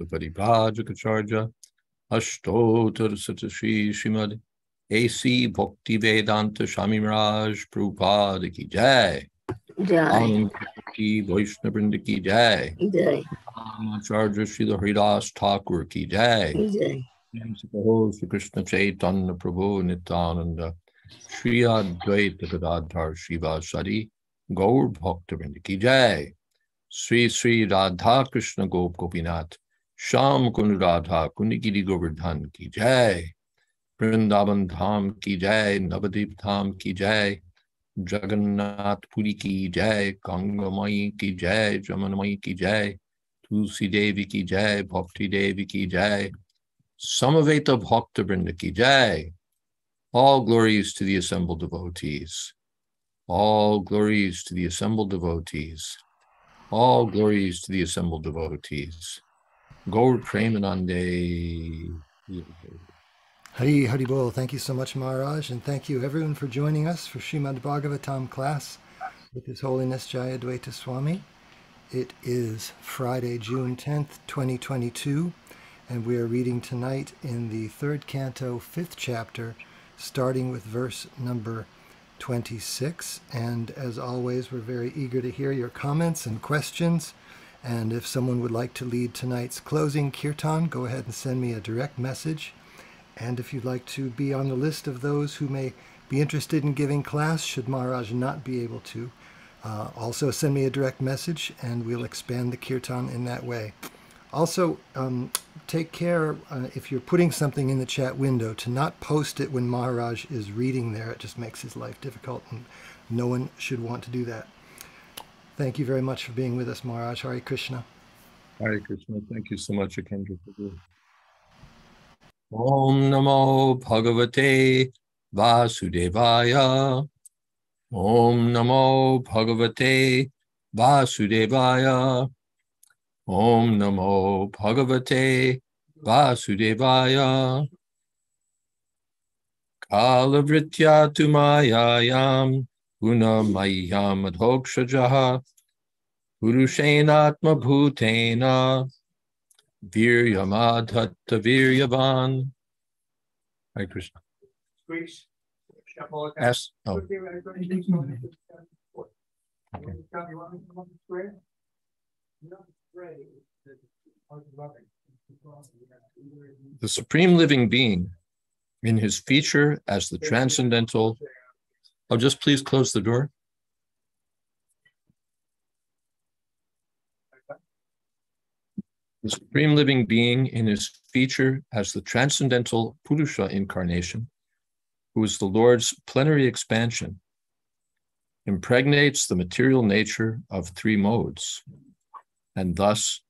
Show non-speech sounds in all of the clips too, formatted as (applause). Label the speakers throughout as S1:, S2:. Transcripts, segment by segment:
S1: Paramahamsa Paripajikacharya Ashtotar Satashri Srimad A.C. Bhakti Vedanta Swami Raj Prabhupada Ki Jai
S2: Jai,
S1: Anand Ki Jai
S2: Jai,
S1: Acharya Srila Haridas Thakur Ki Jai
S2: Jai,
S1: Sri Krishna Chaitanya Prabhu Nityananda Shri Advaita Gadadhar Shiva Sari Gaur Bhakta Vrinda Ki Jai Sri Sri Radha Krishna Gop Gopinath Sham Kun Radha Kunigiri Govardhan Ki Jai Vrindavan Dham Ki Jai Navadip Dham Ki Jai Jagannath Puri Ki Jai Gangamai Ki Jai Jamanamai Ki Jai Tulsi Devi Ki Jai Bhakti Devi Ki Jai Samaveta Bhakta Vrinda Ki Jai All glories to the assembled devotees. All glories to the assembled devotees. All glories to the assembled devotees. Gaur Premanande.
S3: Hari Hari Bol. Thank you so much, Maharaj, and thank you everyone for joining us for Srimad Bhagavatam class with His Holiness Jayadvaita Swami. It is Friday, June 10th, 2022, and we are reading tonight in the third canto, fifth chapter, starting with verse number 26. And as always, we're very eager to hear your comments and questions. And if someone would like to lead tonight's closing kirtan, go ahead and send me a direct message. And if you'd like to be on the list of those who may be interested in giving class, should Maharaj not be able to, uh, also send me a direct message and we'll expand the kirtan in that way. Also, um, take care uh, if you're putting something in the chat window to not post it when Maharaj is reading there. It just makes his life difficult, and no one should want to do that. Thank you very much for being with us, Maharaj. Hare Krishna.
S1: Hare Krishna. Thank you so much, Akendra. Prabhu. Om Namo Bhagavate Vasudevaya. Om Namo Bhagavate Vasudevaya. Om Namo Bhagavate Vasudevaya. Kalavritya tumayayam gunamayam adhokshajaha Purushenatma bhutena viryamadhatta viryavan. Hare Krishna. Yes. Oh, the supreme living being in his feature as the transcendental. Oh, just please close the door. The supreme living being in his feature as the transcendental Purusha incarnation, who is the Lord's plenary expansion, impregnates the material nature of three modes, and thus,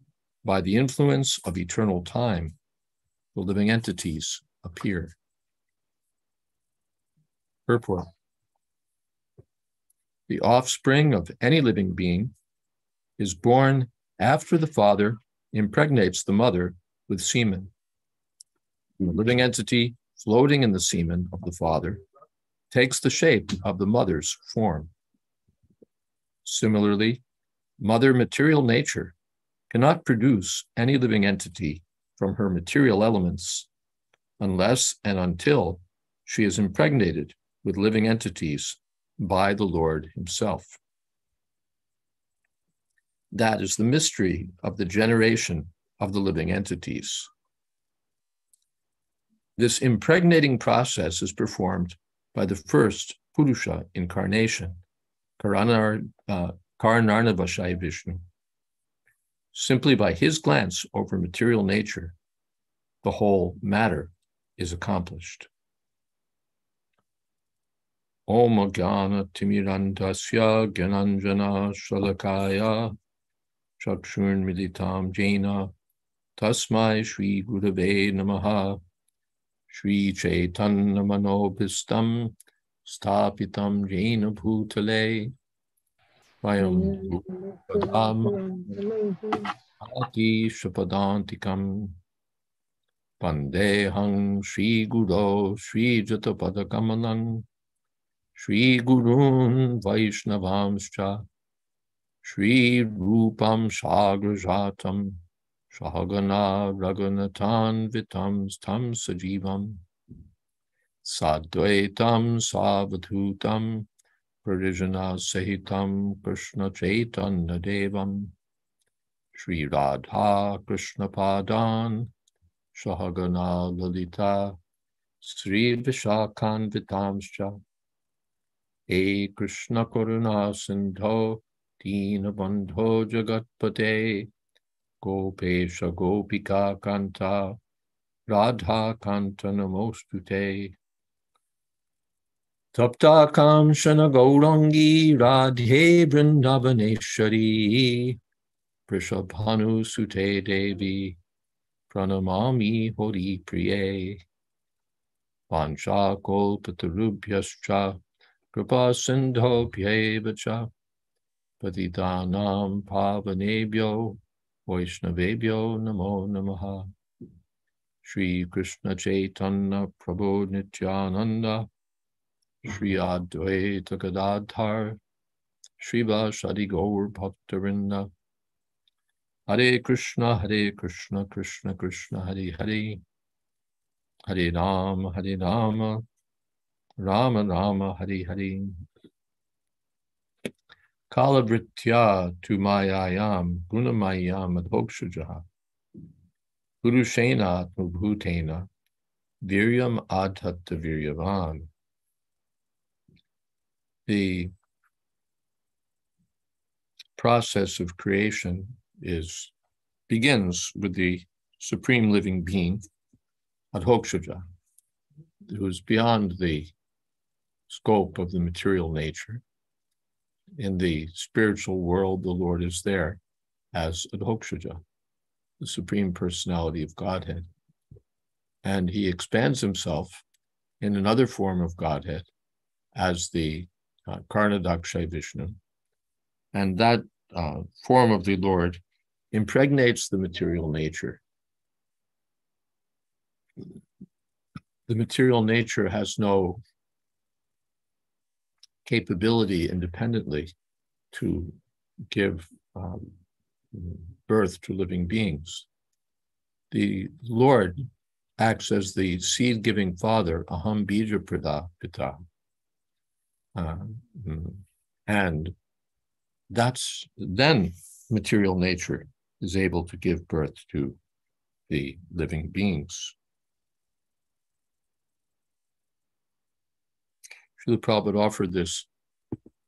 S1: by the influence of eternal time, the living entities appear. Purport. The offspring of any living being is born after the father impregnates the mother with semen. The living entity floating in the semen of the father takes the shape of the mother's form. Similarly, mother material nature cannot produce any living entity from her material elements unless and until she is impregnated with living entities by the Lord Himself. That is the mystery of the generation of the living entities. This impregnating process is performed by the first Purusha incarnation, Karanar, uh, Karanarnavashaya Vishnu. Simply by his glance over material nature, the whole matter is accomplished. Om Jnana Timirandasya Gyananjana Shalakaya Chakshurn Militam Jaina Tasmai Shri Gurave Namaha Shri Chaitanya Manobhistam Stapitam Jaina Bhutale Vayam Padam Ati Shapadantikam Pandehang Shri Guru Shri Jatapadakamalang Shri Gurun Vaishnavamscha Shri Rupam Sagrajatam Shahagana Raghunathan Vitam Tam Sajivam Sadvaitam Savadhutam Parijana Sahitam Krishna Chaitanya Devam Shri Radha Krishna Padan Shahagana Lalita Sri Vishakan Vitamscha E Krishna Karuna Sindho Dina Bandho Jagatpate Gopesha Gopika Kanta Radha Kanta Namostute Tapta Kamshana Gaurangi Radhe Vrindavaneshwari Vrishabhanu Sute Devi Pranamami Hori Priye Pancha Kolpatarubhyascha Kripa Sindho Pyevacha Patitanam Pavanebhyo Vaishnavebhyo Namo Namaha. Shri Krishna Chaitanya Prabhu Shri Advaita Gadadhar Gaur Bhaktarinda Hare Krishna Hare Krishna Krishna Krishna Hare Hare Hare Rama Rama Hare Hare Kalabritya tu mayayam gunamayam adhokshajaha Purushena atmabhutena viryam adhatta viryavan. The process of creation is begins with the supreme living being, Adhokshaja, who is beyond the scope of the material nature in the spiritual world, the Lord is there as Adhokshaja, the Supreme Personality of Godhead. And he expands himself in another form of Godhead as the uh, Karanodakashayi Vishnu. And that uh, form of the Lord impregnates the material nature. The material nature has no capability independently to give um, birth to living beings. The Lord acts as the seed giving father, aham bija prada pita. Uh, and that's then material nature is able to give birth to the living beings. Srila Prabhupada offered this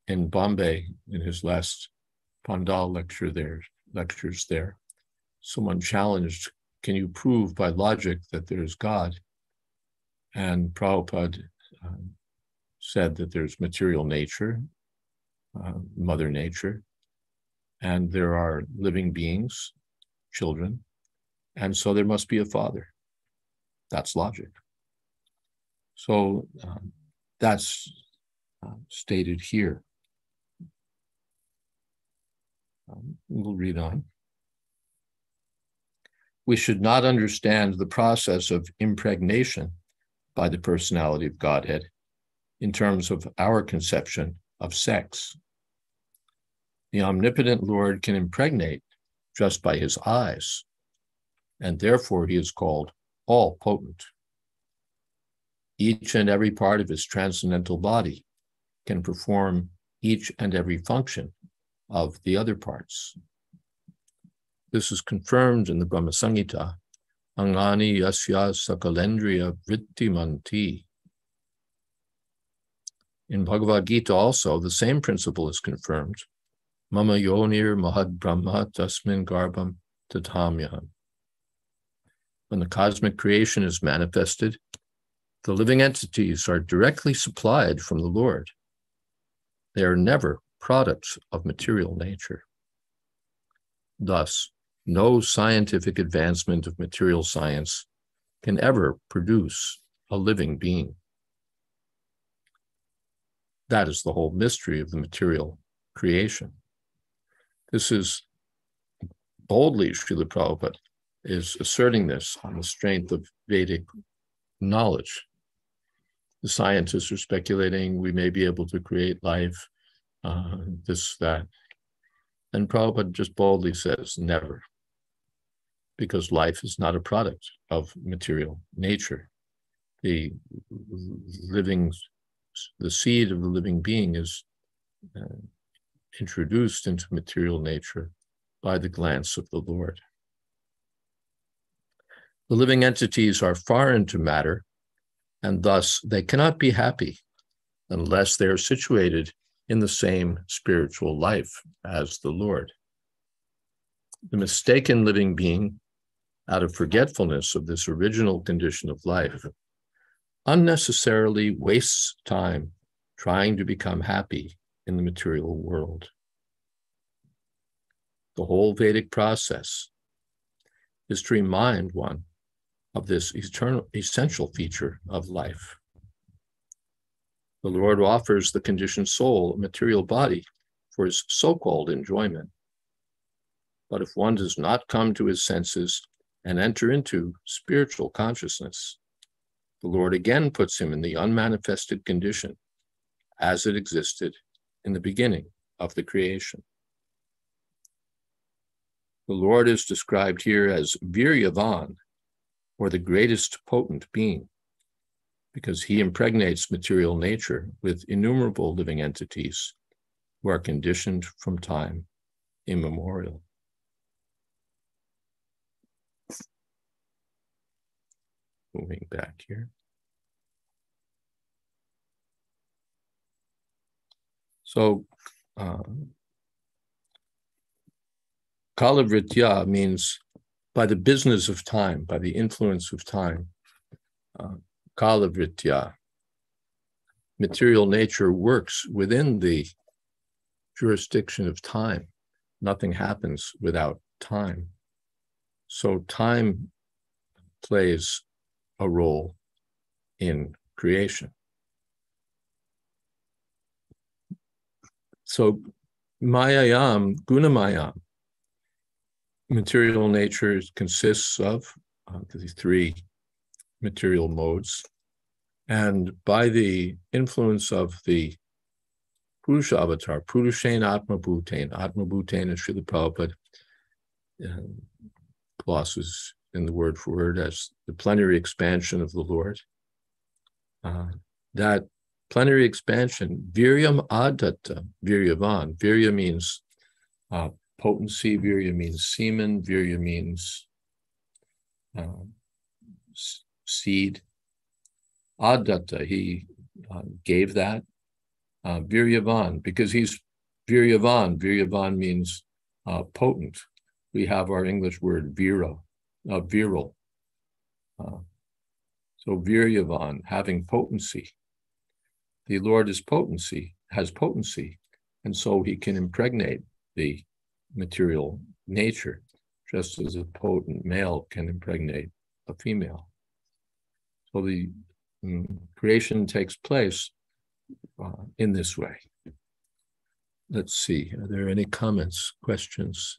S1: in Bombay in his last Pandal lecture there, lectures there. Someone challenged, can you prove by logic that there's God? And Prabhupada um, said that there's material nature, uh, Mother Nature, and there are living beings, children, and so there must be a father. That's logic. So um, that's uh, stated here. Um, we'll read on. We should not understand the process of impregnation by the personality of Godhead in terms of our conception of sex. The omnipotent Lord can impregnate just by his eyes, and therefore he is called all potent. Each and every part of his transcendental body can perform each and every function of the other parts. This is confirmed in the Brahma Samhita, Angani Yasya Sakalendriya Manti. In Bhagavad Gita also, the same principle is confirmed. Mama Yonir Mahad Brahma Tasmin Garbham Tatamyam. When the cosmic creation is manifested, the living entities are directly supplied from the Lord. They are never products of material nature. Thus, no scientific advancement of material science can ever produce a living being. That is the whole mystery of the material creation. This is boldly, Srila Prabhupada is asserting this on the strength of Vedic knowledge. The scientists are speculating we may be able to create life uh, this, that. And Prabhupada just boldly says, never, because life is not a product of material nature. The living, the seed of the living being is uh, introduced into material nature by the glance of the Lord. The living entities are foreign to matter, and thus they cannot be happy unless they are situated in the same spiritual life as the Lord. The mistaken living being, out of forgetfulness of this original condition of life, unnecessarily wastes time trying to become happy in the material world. The whole Vedic process is to remind one of this eternal, essential feature of life. The Lord offers the conditioned soul a material body for his so called enjoyment. But if one does not come to his senses and enter into spiritual consciousness, the Lord again puts him in the unmanifested condition as it existed in the beginning of the creation. The Lord is described here as Viryavan, or the greatest potent being because he impregnates material nature with innumerable living entities who are conditioned from time immemorial. Moving back here. So, uh, Kalavritya means by the business of time, by the influence of time. Uh, kalavritya. Material nature works within the jurisdiction of time. Nothing happens without time. So time plays a role in creation. So mayayam, gunamayam, material nature consists of uh, these three material modes. And by the influence of the Purusha avatar, Purushain Atma Bhutain, Atma Bhutain and Srila Prabhupada uh, glosses in the word for word as the plenary expansion of the Lord. Uh, that plenary expansion, Viryam Adatta, Viryavan. Virya means uh, potency, Virya means semen, Virya means uh, seed. Adatta, he uh, gave that. Uh, Viryavan, because he's Viryavan. Viryavan means uh, potent. We have our English word vira, uh, virile. Uh, so Viryavan, having potency. The Lord is potency, has potency And so he can impregnate the material nature, just as a potent male can impregnate a female. So the um, creation takes place uh, in this way. Let's see, are there any comments, questions?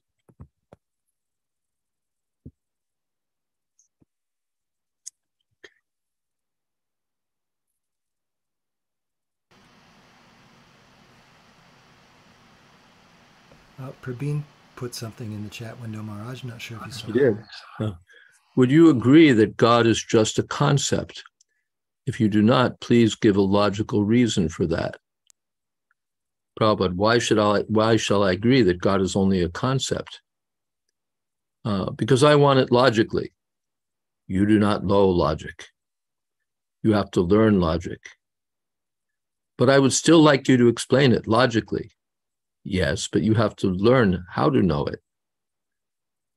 S3: Uh, Prabin put something in the chat window, Maharaj. Not sure if you saw
S1: it. did. Uh, would you agree that God is just a concept? If you do not, please give a logical reason for that. Prabhupada, why should I why shall I agree that God is only a concept? Uh, because I want it logically. You do not know logic. You have to learn logic. But I would still like you to explain it logically. Yes, but you have to learn how to know it.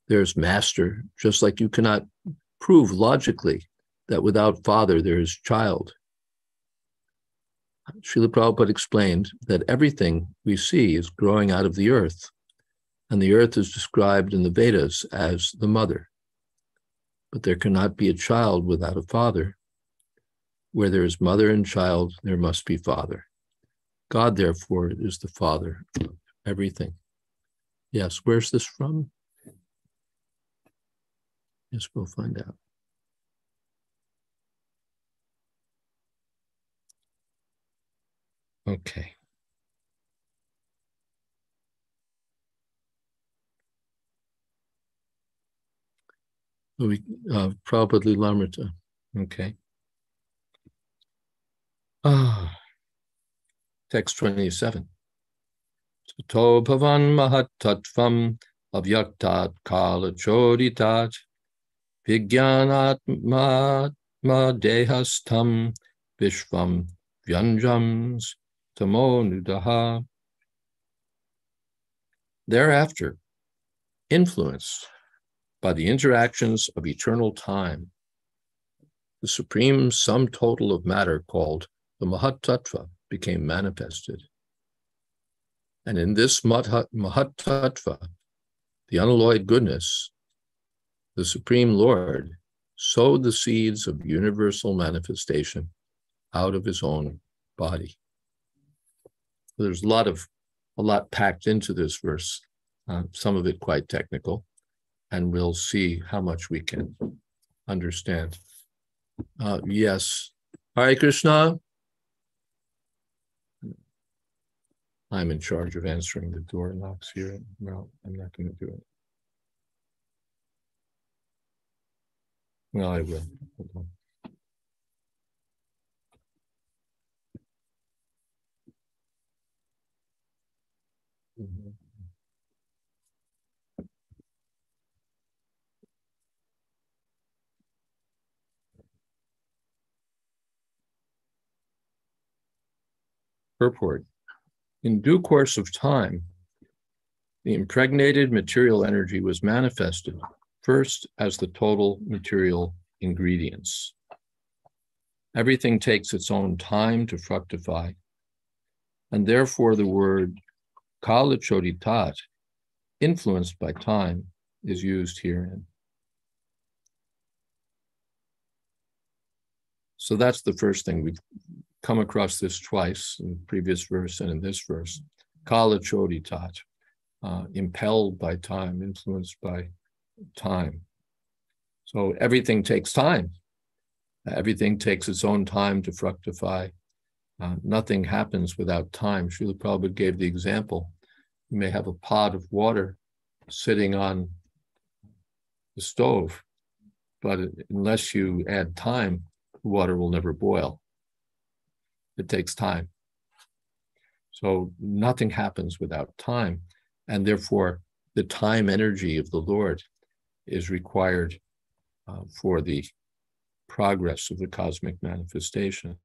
S1: There's master, just like you cannot prove logically that without father there is child. Srila Prabhupada explained that everything we see is growing out of the earth, and the earth is described in the Vedas as the mother. But there cannot be a child without a father. Where there is mother and child, there must be father. God, therefore, is the Father of everything. Yes, where's this from? Yes, we'll find out. Okay. We uh, probably Lamrita. Okay. Ah. Text 27. Tato bhavan mahatattvam avyaktat kala choditat vigyanat ma dehastam vishvam vyanjams tamonudaha. Thereafter, influenced by the interactions of eternal time, the supreme sum total of matter called the Mahatattva became manifested. And in this Mahatattva, the unalloyed goodness, the Supreme Lord sowed the seeds of universal manifestation out of his own body. There's a lot of a lot packed into this verse, uh, some of it quite technical, and we'll see how much we can understand. Uh, yes, Hare Krishna. I'm in charge of answering the door knocks here. No, I'm not going to do it. Well, I will. Mm-hmm. Purport. In due course of time, the impregnated material energy was manifested first as the total material ingredients. Everything takes its own time to fructify, and therefore the word kalachoditat, influenced by time, is used herein. So that's the first thing we come across this twice in the previous verse and in this verse. Kala choditat, uh, impelled by time, influenced by time. So everything takes time. Everything takes its own time to fructify. Uh, nothing happens without time. Srila Prabhupada gave the example. You may have a pot of water sitting on the stove, but unless you add time, the water will never boil. It takes time. So nothing happens without time. And therefore, the time energy of the Lord is required uh, for the progress of the cosmic manifestation.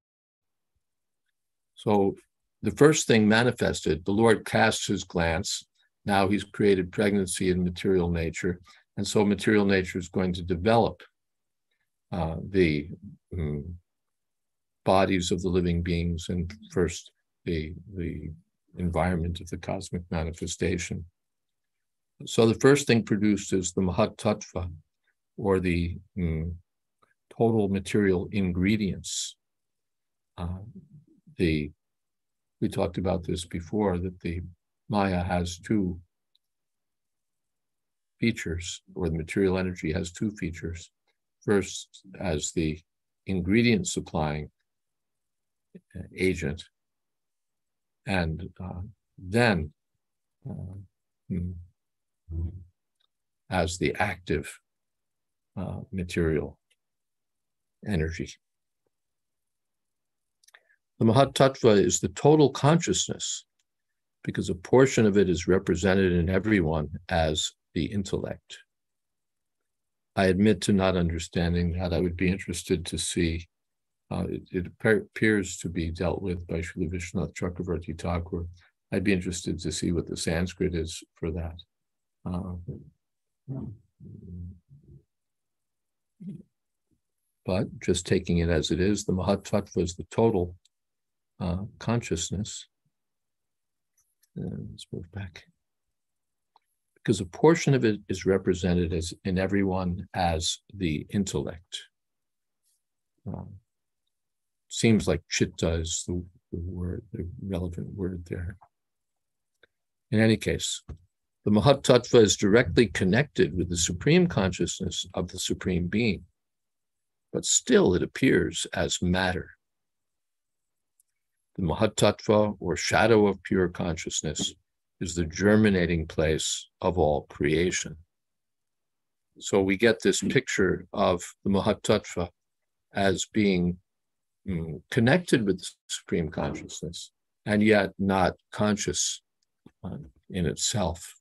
S1: So the first thing manifested, the Lord casts his glance. Now he's created pregnancy in material nature. And so material nature is going to develop uh, the um, bodies of the living beings and first the the environment of the cosmic manifestation. So the first thing produced is the Mahat Tattva, or the mm, total material ingredients. Uh, the we talked about this before that the Maya has two features, or the material energy has two features. First, as the ingredient supplying agent, and uh, then uh, hmm, as the active uh, material energy. The Mahat Tattva is the total consciousness because a portion of it is represented in everyone as the intellect. I admit to not understanding that. I would be interested to see. Uh, it, it, appears to be dealt with by Srila Vishwanath Chakravarti Thakur. I'd be interested to see what the Sanskrit is for that. Uh, but just taking it as it is, the Mahatattva is the total uh, consciousness. let's move back because a portion of it is represented as in everyone as the intellect. Um, seems like chitta is the, the word, the relevant word there. In any case, the Mahat Tattva is directly connected with the supreme consciousness of the supreme being, but still it appears as matter. The Mahat Tattva, or shadow of pure consciousness, is the germinating place of all creation. So we get this picture of the Mahatattva as being connected with the Supreme Consciousness and yet not conscious uh, in itself.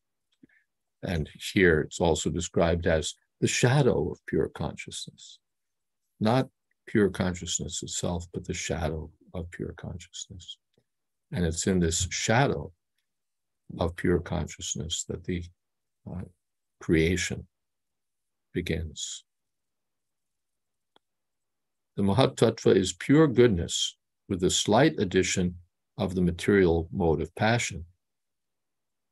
S1: And here it's also described as the shadow of pure consciousness, not pure consciousness itself, but the shadow of pure consciousness. And it's in this shadow of pure consciousness that the uh, creation begins. The Mahat Tattva is pure goodness with a slight addition of the material mode of passion,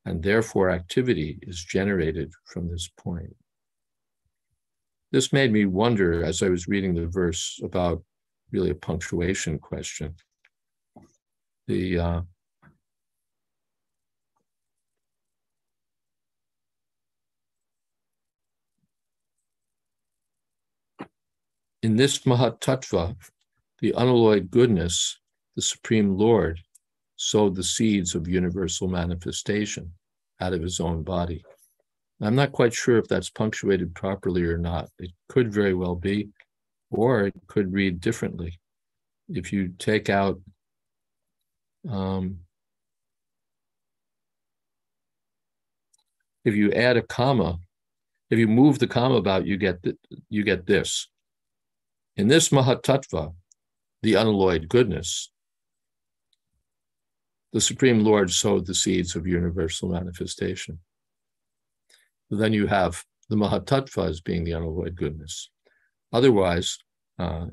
S1: and therefore activity is generated from this point. This made me wonder as I was reading the verse about really a punctuation question. The uh, in this Mahat Tattva, the unalloyed goodness, the Supreme Lord, sowed the seeds of universal manifestation out of his own body. I'm not quite sure if that's punctuated properly or not. It could very well be, or it could read differently. If you take out um, if you add a comma, if you move the comma about, you get th- you get this. In this Mahatattva, the unalloyed goodness, the Supreme Lord sowed the seeds of universal manifestation. Then you have the Mahatattva as being the unalloyed goodness. Otherwise, uh,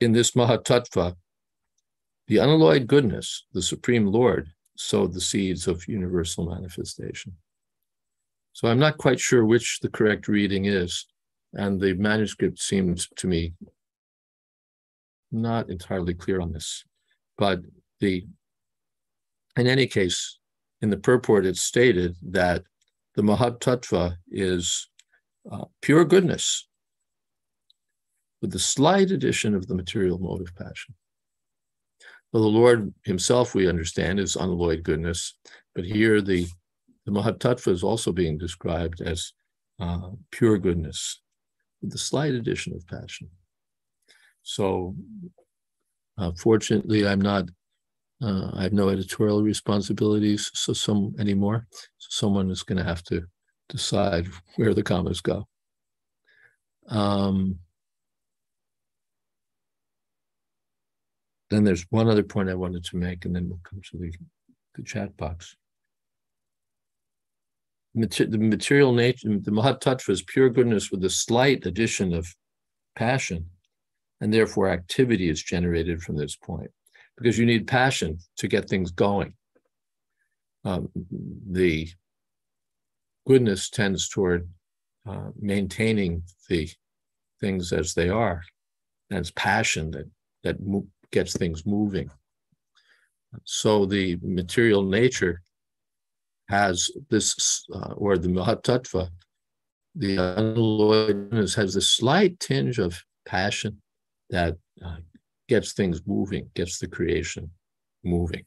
S1: in this Mahatattva, the unalloyed goodness, the Supreme Lord, sowed the seeds of universal manifestation. So I'm not quite sure which the correct reading is and the manuscript seems to me not entirely clear on this. But the in any case, in the purport, it's stated that the Mahat Tattva is uh, pure goodness with the slight addition of the material mode of passion. Well, the Lord himself, we understand, is unalloyed goodness, but here the, the Mahat Tattva is also being described as uh, pure goodness, with a slight addition of passion. So, uh, fortunately, I'm not. Uh, I have no editorial responsibilities so some anymore. So someone is going to have to decide where the commas go. Um, then there's one other point I wanted to make, and then we'll come to the, the chat box the material nature, the Mahat Tattva is pure goodness with a slight addition of passion, and therefore activity is generated from this point. because you need passion to get things going. Um, the goodness tends toward uh, maintaining the things as they are. And it's passion that, that mo- gets things moving. So the material nature has this, uh, or the Mahatattva, the unalloyedness has this slight tinge of passion that uh, gets things moving, gets the creation moving.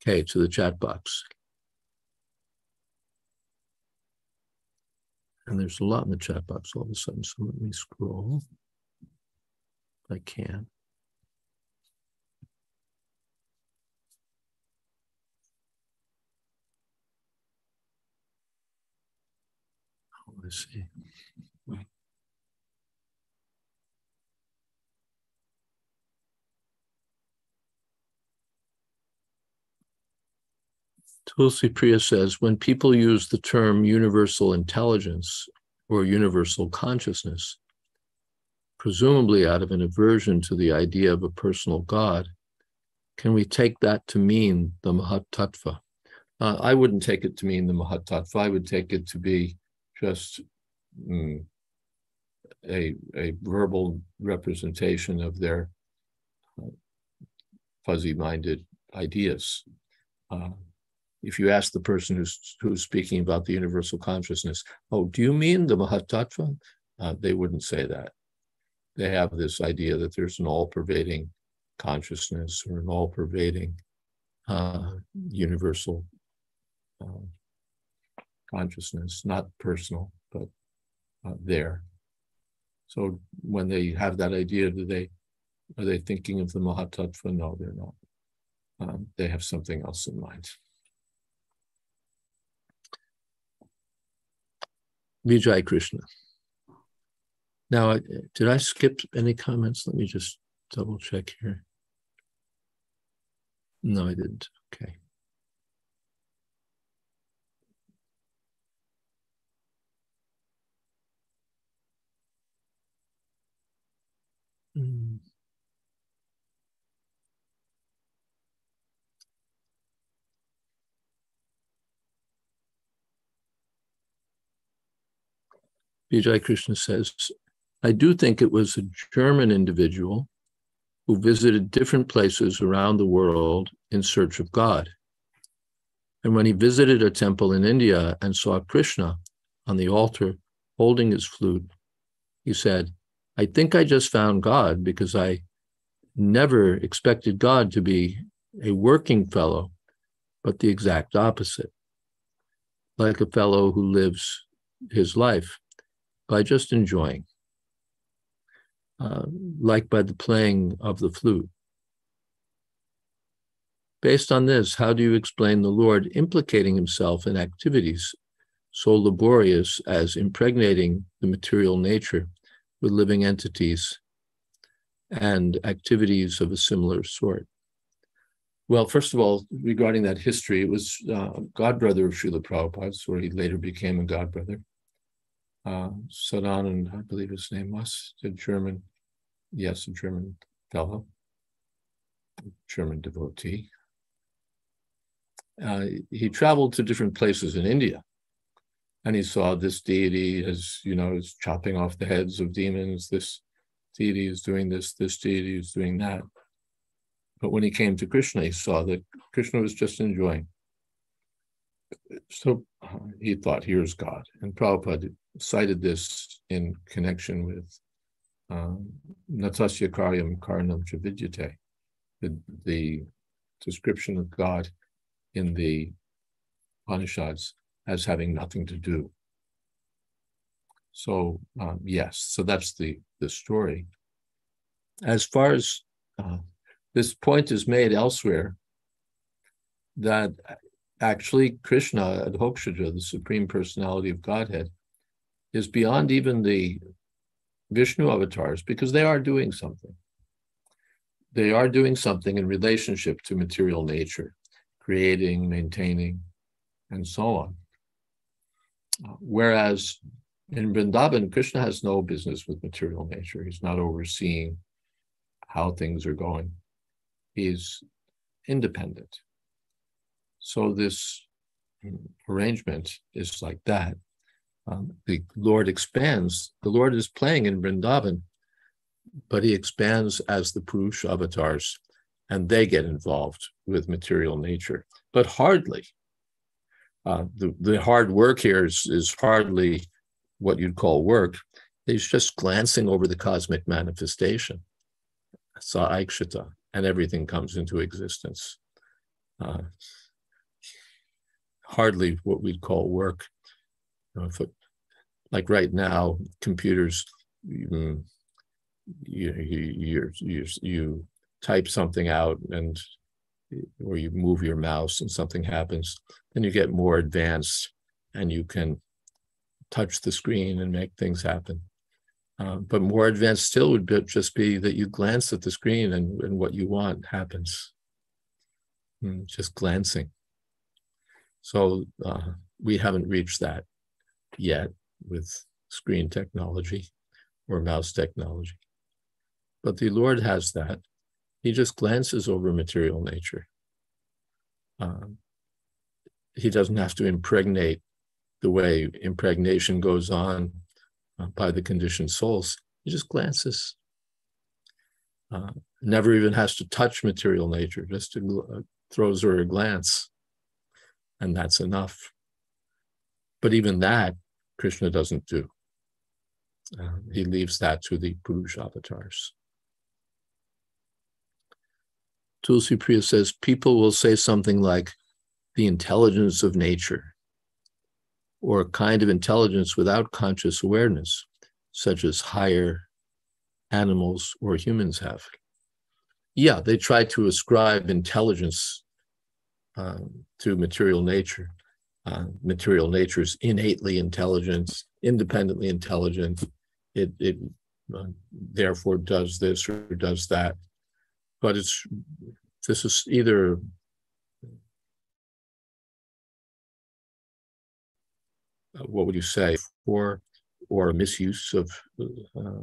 S1: Okay, to the chat box. And there's a lot in the chat box all of a sudden, so let me scroll if I can. Let's. Tulsi Priya says when people use the term universal intelligence or universal consciousness, presumably out of an aversion to the idea of a personal God, can we take that to mean the Mahatattva? Uh, I wouldn't take it to mean the Mahatattva. I would take it to be just mm, a, a verbal representation of their uh, fuzzy minded ideas. Uh, if you ask the person who's who's speaking about the universal consciousness, oh, do you mean the Mahatattva? Uh, they wouldn't say that. They have this idea that there's an all-pervading consciousness or an all-pervading uh, universal uh, consciousness, not personal, but uh, there. So when they have that idea, do they are they thinking of the Mahatattva? No, they're not. Um, they have something else in mind. Vijay Krishna. Now, did I skip any comments? Let me just double check here. No, I didn't. Okay. Mm. Vijay Krishna says, I do think it was a German individual who visited different places around the world in search of God. And when he visited a temple in India and saw Krishna on the altar holding his flute, he said, I think I just found God because I never expected God to be a working fellow, but the exact opposite, like a fellow who lives his life by just enjoying, uh, like by the playing of the flute. Based on this, how do you explain the Lord implicating himself in activities so laborious as impregnating the material nature with living entities and activities of a similar sort? Well, first of all, regarding that history, it was uh, godbrother of Srila Prabhupada, where he later became a godbrother uh, Sadanand, I believe his name was, a German, yes, a German fellow, a German devotee. Uh, he traveled to different places in India and he saw this deity as, you know, is chopping off the heads of demons. This deity is doing this, this deity is doing that. But when he came to Krishna, he saw that Krishna was just enjoying. So uh, he thought, here's God. And Prabhupada cited this in connection with um, Natasya Karyam Karanam Chavidyate, the, description of God in the Upanishads as having nothing to do. So um, yes, so that's the the story. As far as uh, this point is made elsewhere, that actually Krishna, Adhokshaja, the Supreme Personality of Godhead, is beyond even the Vishnu avatars because they are doing something. They are doing something in relationship to material nature, creating, maintaining, and so on. Uh, whereas in Vrindavan, Krishna has no business with material nature. He's not overseeing how things are going. He's independent. So this arrangement is like that. Um, the Lord expands. The Lord is playing in Vrindavan, but he expands as the Purusha avatars, and they get involved with material nature, but hardly. Uh, the, the hard work here is, is hardly what you'd call work. He's just glancing over the cosmic manifestation, sa aikshita, and everything comes into existence. Uh, hardly what we'd call work. You know, it, like right now, computers, you, you, you, you, you type something out and or you move your mouse and something happens, then you get more advanced and you can touch the screen and make things happen. Uh, but more advanced still would be, just be that you glance at the screen and, and what you want happens. Mm, just glancing. So uh, we haven't reached that yet with screen technology or mouse technology. But the Lord has that. He just glances over material nature. Um, he doesn't have to impregnate the way impregnation goes on uh, by the conditioned souls. He just glances. Uh, never even has to touch material nature, just to, uh, throws her a glance, and that's enough. But even that, Krishna doesn't do. Uh, he leaves that to the Purusha avatars. Tulsi Priya says people will say something like the intelligence of nature or a kind of intelligence without conscious awareness, such as higher animals or humans have. Yeah, they try to ascribe intelligence uh, to material nature. Uh, material nature is innately intelligent, independently intelligent. It, it uh, therefore does this or does that. But it's this is either Uh, what would you say, for or a misuse of uh,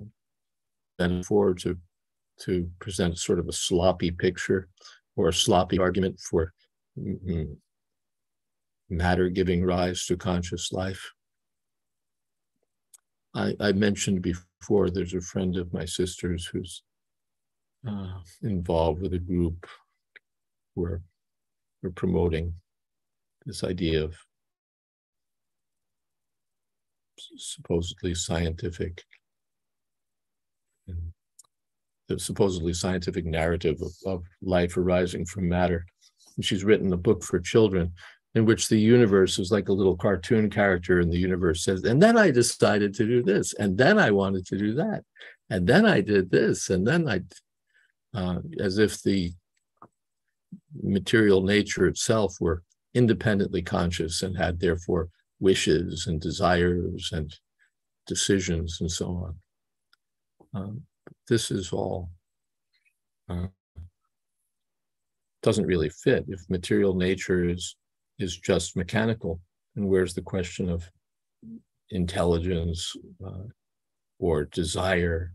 S1: metaphor to to present sort of a sloppy picture or a sloppy argument for mm, matter giving rise to conscious life. I, I, mentioned before there's a friend of my sister's who's uh, involved with a group where we're promoting this idea of supposedly scientific the supposedly scientific narrative of, of life arising from matter. And she's written a book for children in which the universe was like a little cartoon character and the universe says, and then I decided to do this, and then I wanted to do that, and then I did this, and then I, uh, as if the material nature itself were independently conscious and had therefore wishes and desires and decisions and so on. Um, this is all uh, doesn't really fit. If material nature is is just mechanical, and where's the question of intelligence uh, or desire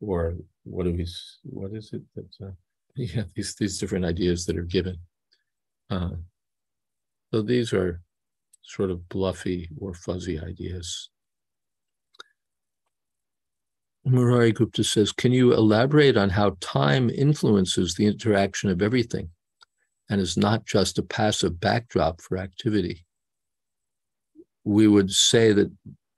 S1: or what do we what is it that uh, (laughs) yeah these these different ideas that are given. Uh, so these are sort of bluffy or fuzzy ideas. Murari Gupta says, Can you elaborate on how time influences the interaction of everything and is not just a passive backdrop for activity? We would say that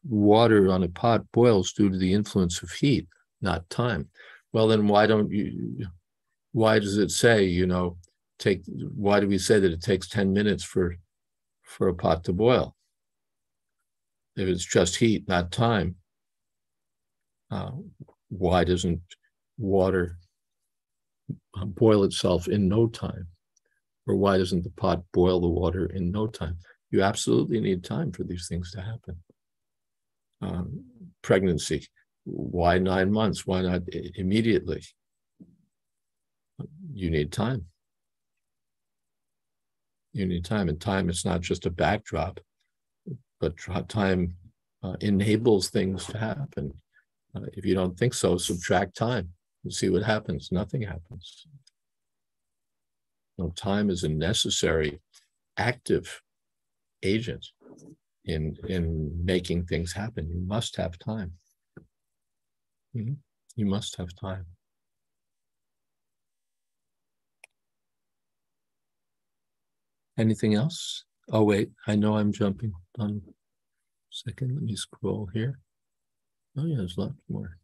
S1: water on a pot boils due to the influence of heat, not time. Well, then why don't you? Why does it say, you know, take? Why do we say that it takes 10 minutes for for a pot to boil. If it's just heat, not time, uh, why doesn't water uh, boil itself in no time? Or why doesn't the pot boil the water in no time? You absolutely need time for these things to happen. Um, pregnancy, why nine months? Why not immediately? You need time you need time and time is not just a backdrop but time uh, enables things to happen uh, if you don't think so subtract time and see what happens? Nothing happens. No, time is a necessary, active agent in in making things happen. You must have time. Mm-hmm. You must have time. Anything else? Oh wait, I know I'm jumping. On second, let me scroll here. Oh yeah, there's lots more.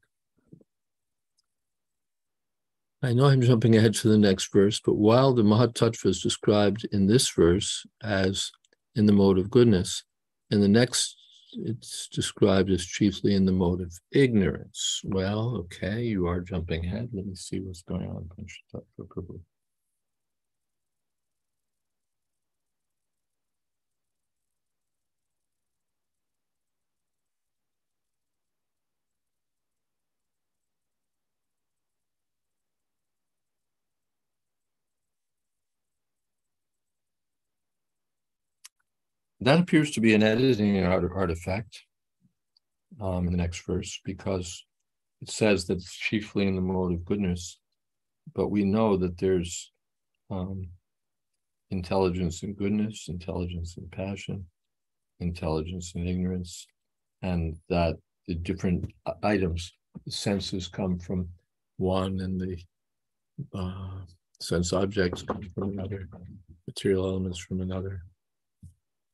S1: I know I'm jumping ahead to the next verse, but while the Mahatattva is described in this verse as in the mode of goodness, in the next it's described as chiefly in the mode of ignorance. Well, okay, you are jumping ahead. Let me see what's going on. That appears to be an editing artifact um, in the next verse because it says that it's chiefly in the mode of goodness, but we know that there's um, intelligence and goodness, intelligence and passion, intelligence and ignorance, and that the different items, the senses come from one, and the uh, sense objects come from another, material elements from another.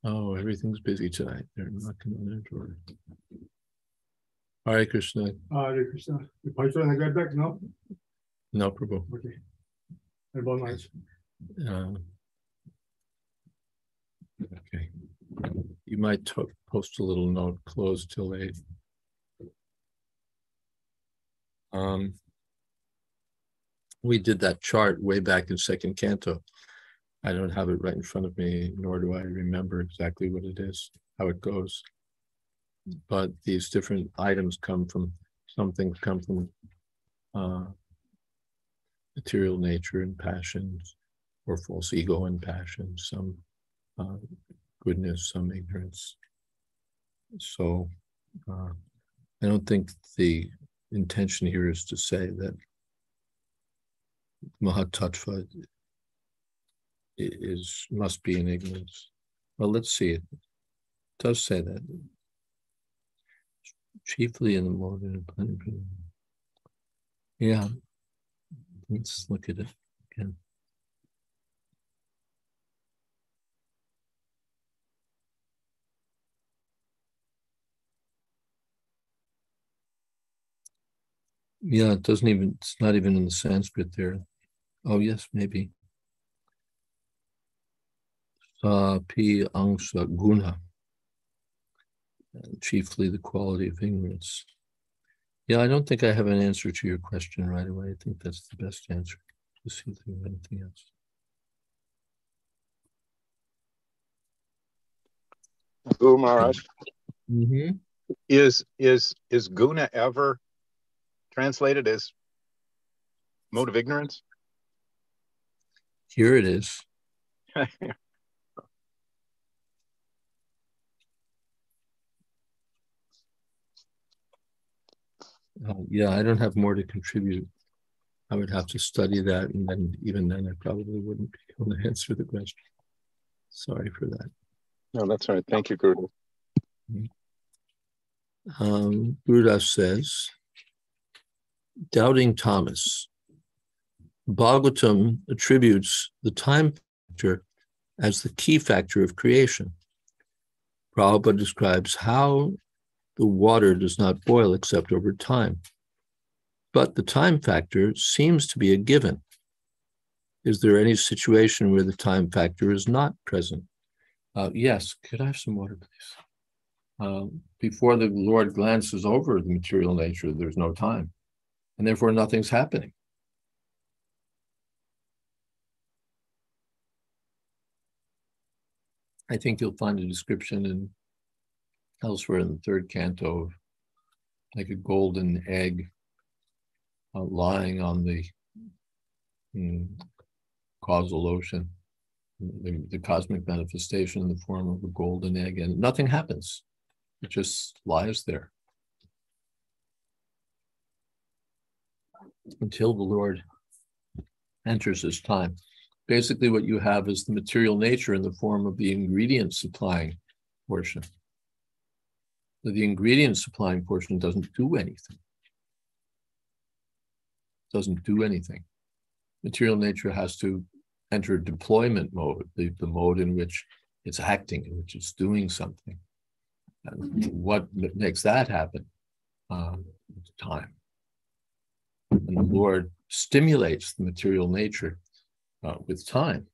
S1: Oh, everything's busy tonight. They're knocking on their door. Hare Krishna.
S2: Hare Krishna. The Paitra and back no?
S1: No, Prabhu.
S2: Okay. About night.
S1: Um, okay. You might post a little note, closed till eight. Um, we did that chart way back in second canto. I don't have it right in front of me, nor do I remember exactly what it is, how it goes. But these different items come from, some things come from uh, material nature and passions, or false ego and passion, some uh, goodness, some ignorance. So uh, I don't think the intention here is to say that Mahatattva is must be in ignorance. Well, let's see. It does say that. Chiefly in the punishment. Yeah. Let's look at it again. Yeah, it doesn't even, it's not even in the Sanskrit there. Oh, yes, maybe pi angsha guna, chiefly the quality of ignorance. Yeah, I don't think I have an answer to your question right away. I think that's the best answer. To see if there's anything else.
S4: Guru Maharaj,
S1: mm-hmm.
S4: is is is guna ever translated as mode of ignorance?
S1: Here it is. (laughs) Uh, yeah, I don't have more to contribute. I would have to study that, and then even then, I probably wouldn't be able to answer the question. Sorry for that.
S4: No, that's all right. Thank you, Guru.
S1: Um, Gurudas says, doubting Thomas. Bhagavatam attributes the time factor as the key factor of creation. Prabhupada describes how the water does not boil except over time. But the time factor seems to be a given. Is there any situation where the time factor is not present? Uh, yes. Could I have some water, please? Uh, before the Lord glances over the material nature, there's no time, and therefore nothing's happening. I think you'll find a description in elsewhere in the third canto of like a golden egg uh, lying on the mm, causal ocean, the, the cosmic manifestation in the form of a golden egg, and nothing happens. It just lies there. until the Lord enters his time. Basically, what you have is the material nature in the form of the ingredient supplying portion. The ingredient supplying portion doesn't do anything. Doesn't do anything. Material nature has to enter deployment mode, the, the mode in which it's acting, in which it's doing something. And what makes that happen? Um, time. And the Lord stimulates the material nature uh, with time.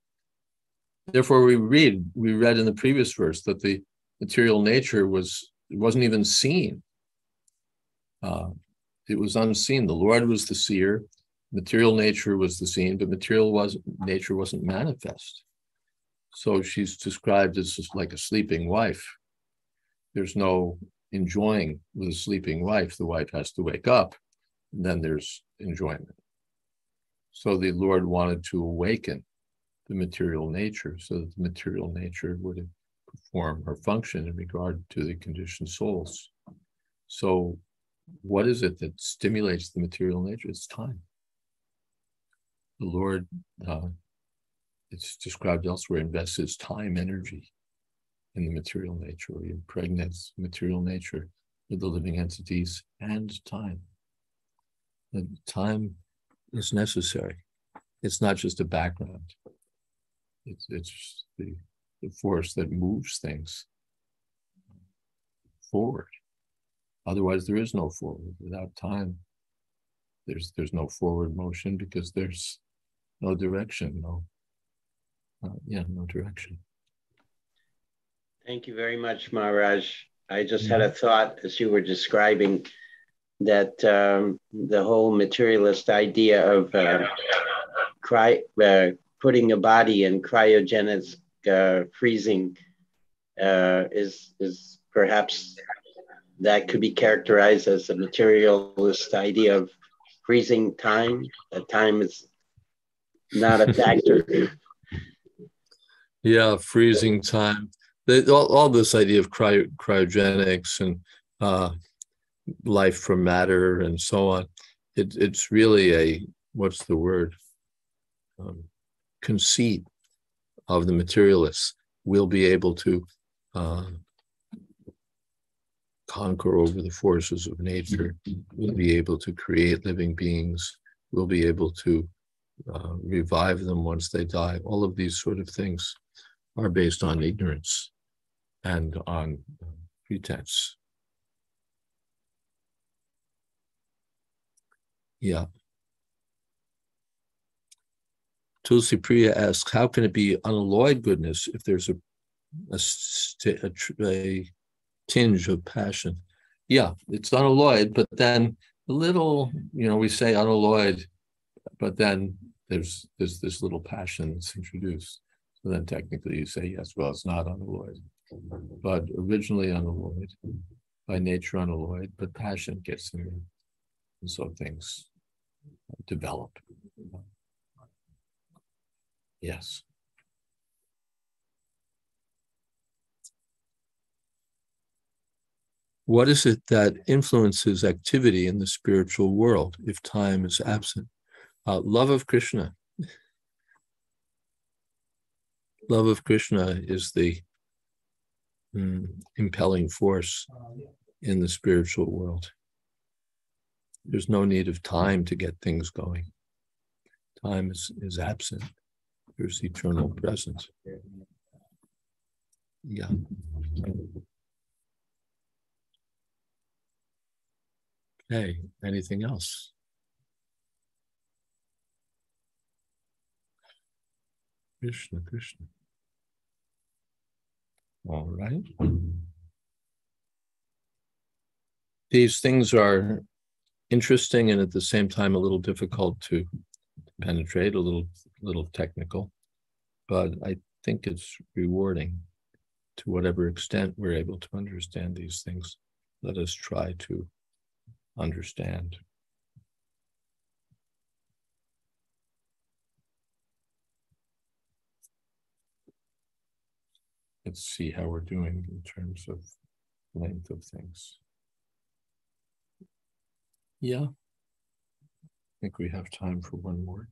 S1: Therefore, we read, we read in the previous verse that the material nature was it wasn't even seen. Uh, it was unseen. The Lord was the seer. Material nature was the seen, but material was nature wasn't manifest. So she's described as just like a sleeping wife. There's no enjoying with a sleeping wife. The wife has to wake up, and then there's enjoyment. So the Lord wanted to awaken the material nature so that the material nature would perform or function in regard to the conditioned souls. So, what is it that stimulates the material nature? It's time. The Lord, uh, it's described elsewhere, invests his time energy in the material nature, he impregnates material nature with the living entities and time. And time is necessary. It's not just a background. It's, it's the, the force that moves things forward. Otherwise, there is no forward. Without time, there's there's no forward motion because there's no direction, no uh, yeah, no direction.
S5: Thank you very much, Maharaj. I just had a mm-hmm. thought as you were describing that um, the whole materialist idea of uh, cry, uh, putting a body in cryogenic freezing uh, is is perhaps that could be characterized as a materialist idea of freezing time. That time is not a factor. (laughs)
S1: yeah, freezing time. all, all, this idea of cryo, cryogenics and uh, life from matter and so on. It, it's really a what's the word? Um, conceit of the materialists. We'll be able to uh, conquer over the forces of nature. We'll be able to create living beings. We'll be able to uh, revive them once they die. All of these sort of things are based on ignorance and on uh, pretense. Yeah. Tulsi Priya asks, how can it be unalloyed goodness if there's a, a, a, a tinge of passion? Yeah, it's unalloyed, but then a little, you know, we say unalloyed, but then there's there's this little passion that's introduced. So then technically you say, yes, well, it's not unalloyed, but originally unalloyed, by nature unalloyed, but passion gets in there. And so things develop. Yes. What is it that influences activity in the spiritual world if time is absent? Uh, love of Krishna. Love of Krishna is the mm, impelling force in the spiritual world. There's no need of time to get things going. Time is, is absent. Eternal presence. Yeah. Okay, anything else? Krishna, Krishna. All right. These things are interesting and at the same time a little difficult to penetrate, a little little technical, but I think it's rewarding to whatever extent we're able to understand these things. Let us try to understand. Let's see how we're doing in terms of length of things. Yeah. I think we have time for one more.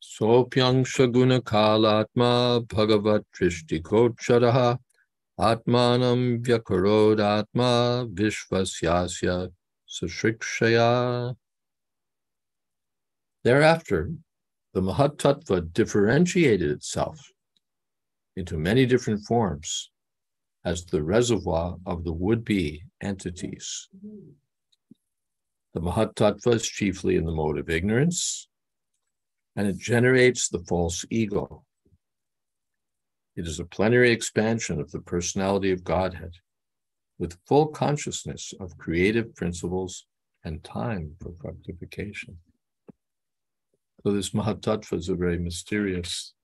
S1: Sopyang Shaguna Kalatma Bhagavat Trishti Atmanam Vyakarod Atma Vishvasyasya Sashrikshaya. Thereafter, the Mahatattva differentiated itself into many different forms as the reservoir of the would be entities. The Mahatattva is chiefly in the mode of ignorance, and it generates the false ego. It is a plenary expansion of the personality of Godhead with full consciousness of creative principles and time for fructification. So this Mahatattva is a very mysterious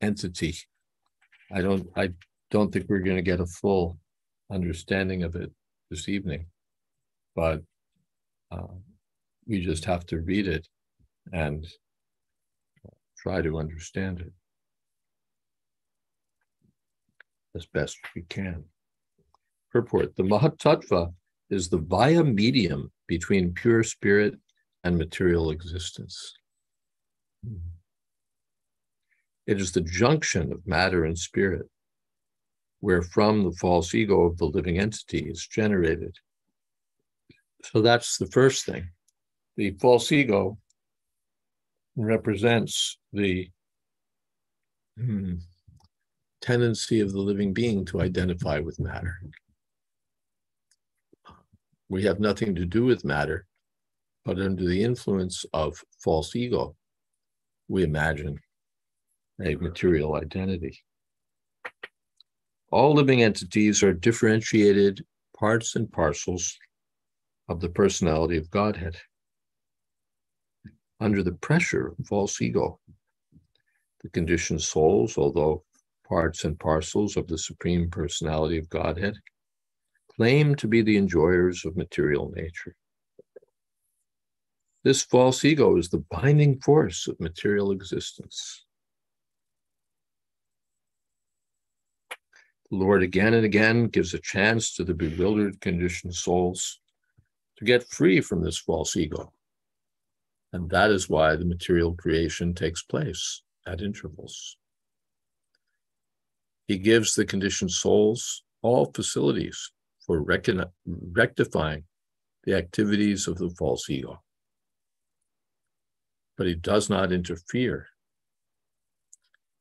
S1: entity. I don't I don't think we're going to get a full understanding of it this evening, but uh, we just have to read it and try to understand it as best we can. Purport The Mahatattva is the via medium between pure spirit and material existence. It is the junction of matter and spirit, wherefrom the false ego of the living entity is generated. So that's the first thing. The false ego represents the hmm, tendency of the living being to identify with matter. We have nothing to do with matter, but under the influence of false ego, we imagine a material identity. All living entities are differentiated parts and parcels of the personality of Godhead. Under the pressure of false ego, the conditioned souls, although parts and parcels of the Supreme Personality of Godhead, claim to be the enjoyers of material nature. This false ego is the binding force of material existence. The Lord again and again gives a chance to the bewildered, conditioned souls to get free from this false ego. And that is why the material creation takes place at intervals. He gives the conditioned souls all facilities for rectifying the activities of the false ego but he does not interfere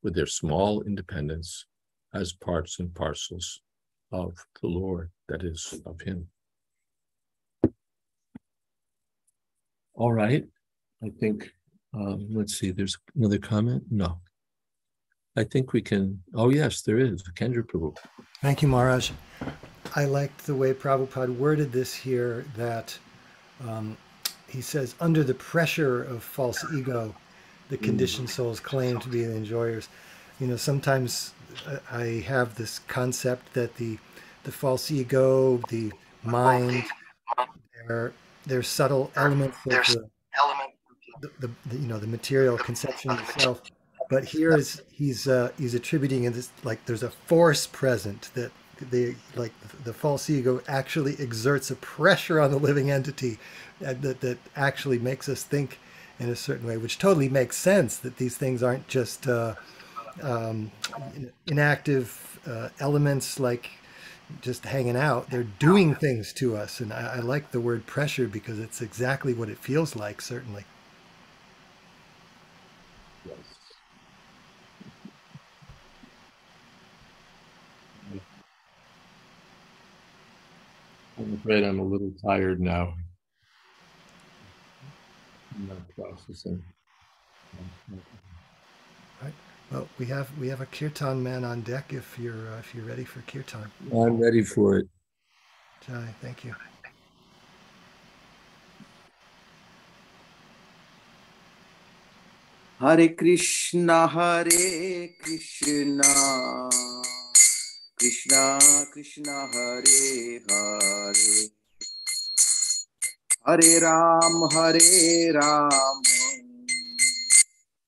S1: with their small independence as parts and parcels of the Lord, that is, of Him. All right. I think, um, let's see, there's another comment? No. I think we can, oh, yes, there is. Kendra Prabhu.
S3: Thank you, Maharaj. I liked the way Prabhupada worded this here that um, he says, under the pressure of false ego, the conditioned souls claim to be the enjoyers. You know, sometimes I have this concept that the the false ego, the mind, they're, they're subtle elements of the, the, the, the, you know the material conception itself. But here is he's uh, he's attributing this like there's a force present that the like the false ego actually exerts a pressure on the living entity uh, that, that actually makes us think in a certain way, which totally makes sense that these things aren't just uh, um, inactive uh, elements like just hanging out. They're doing things to us. And I, I like the word pressure because it's exactly what it feels like, certainly. Yes.
S1: I'm afraid I'm a little tired now I'm not processing.
S3: Right. Well, we have we have a kirtan man on deck. If you're uh, if you're ready for kirtan.
S1: I'm ready for it.
S3: Jai, thank you.
S6: Hare Krishna, Hare Krishna, Krishna Krishna, Hare Hare. Hare Ram, Hare Ram,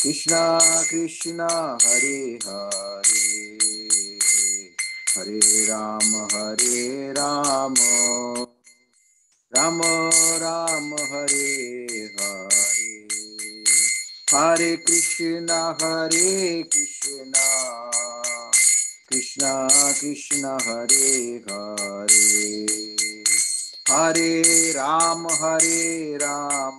S6: Krishna Krishna Hare Hare. Hare Ram Hare Ram. Ram Ram Hare Hare. Hare Krishna Hare Krishna. Krishna Krishna Hare Hare. Hare Ram Hare Ram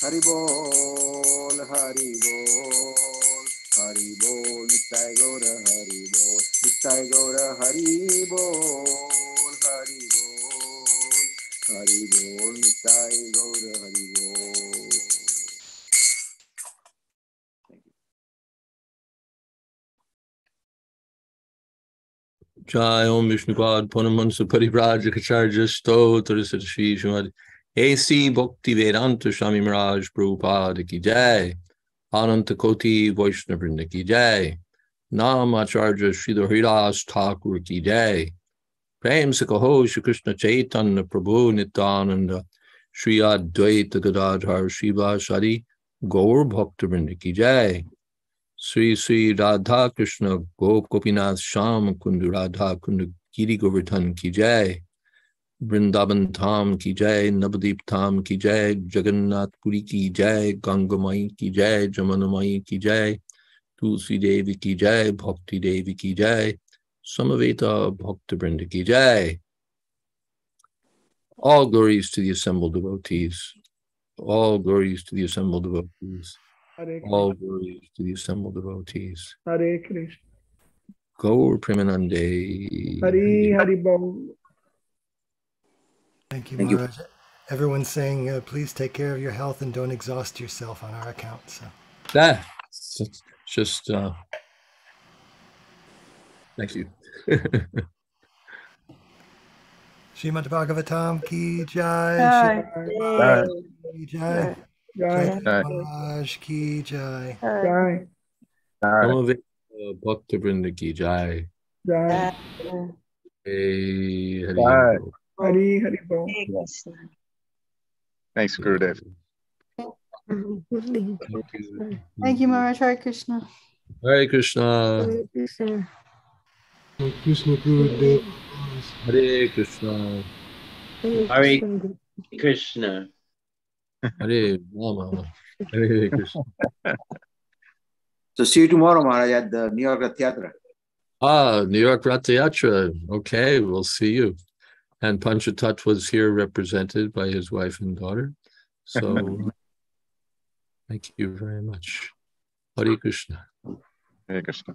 S6: Hari Bol Hari Bol Hari Bol Nitai Gaura Hari Bol Nitai Gaura Hari Bol Hari Bol Hari Bol Nitai Gaura Hari Bol.
S1: Jai Om Vishnu Pad Paramahamsa Paribraja Kacharya Stotra Srimad A.C. Bhaktivedanta Swami Maharaj Prabhupada Ki Jai. Ananta Koti Vaishnavrinda Ki Jai. Nam Acharya Sri Haridas Thakur Ki Jai. Prem Sakaho Shri Krishna Chaitanya Prabhu Nityananda Sri Advaita Gadadhar Srivasadi Gaur Bhakta Vrinda Ki Jai. Sri Sri Radha Krishna Gop Gopinath Shyam Kunda Radha Kunda Giri Govardhan Ki Jai Vrindavan Dham Ki Jai Navadvip Dham Ki Jai Jagannath Puri Ki Jai Gangamai Ki Jai Yamunamai Ki Jai Tulsi Devi Ki Jai Bhakti Devi Ki Jai Samaveta Bhakta Vrinda Ki Jai All glories to the assembled devotees. All glories to the assembled devotees. All glories to the assembled devotees.
S2: Hare Krishna.
S1: Gaur Premanande.
S2: Hari Hari Bol.
S3: Thank you,
S6: Thank you.
S3: Everyone's saying, uh, please take care of your health and don't exhaust yourself on our account. So,
S1: That it's just uh thank you. (laughs)
S3: Srimad Bhagavatam ki jai,
S7: Jai.
S3: Shri ki jai,
S2: Jai.
S3: Jai Maharaj ki jai.
S2: Jai.
S1: Samaveta Bhakta Vrinda ki jai.
S2: Jai.
S1: Hey, Hari
S8: Jai.
S1: Bol.
S2: Hari Hari Bol.
S4: Thanks, Gurudev.
S1: Thank you.
S7: Thank you, Maharaj. Hare Krishna.
S1: Hare Krishna.
S2: Krishna Gurudev.
S1: Hare Krishna.
S5: Hare Krishna.
S1: Hare Rama. Hare Krishna.
S6: So see you tomorrow, Maharaj, at the New York Rath Yatra.
S1: Ah, New York Ratha Yatra. Okay, we'll see you. And Panchatat was here represented by his wife and daughter. So (laughs) thank you very much. Hare Krishna.
S4: Hare Krishna.